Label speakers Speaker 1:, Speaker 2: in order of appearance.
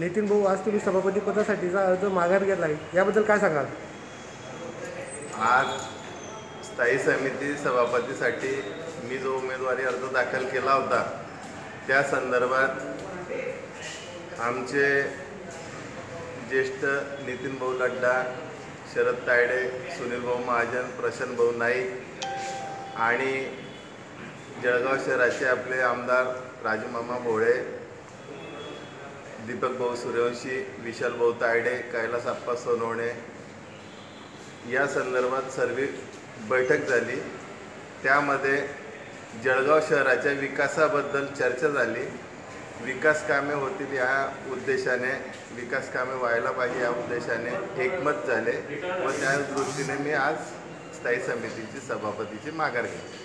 Speaker 1: नितीन भाऊ आज तुम्ही सभापती पदासाठीचा अर्ज माघार घेतला आहे याबद्दल काय सांगाल?
Speaker 2: आज स्थायी समिती सभापतीसाठी मी जो उमेदवारी अर्ज दाखल केला होता त्या संदर्भात आमचे ज्येष्ठ नितीन भाऊ लड्डा शरद तायडे सुनील भाऊ महाजन प्रशांत भाऊ नाईक आणि जळगाव शहराचे आपले आमदार राजूमामा भोळे दीपक भाऊ सूर्यवंशी विशाल भाऊ तायडे कैलास आप्पा सोनवणे. या संदर्भात सर्व बैठक झाली. त्यामध्ये जळगाव शहराच्या विकासाबद्दल चर्चा झाली. विकास कामे होतील या उद्देशाने विकास कामे व्हायला पाहिजे या उद्देशाने एकमत झाले व त्या दृष्टीने मी आज स्थायी समितीची सभापतीची माघार घेतली.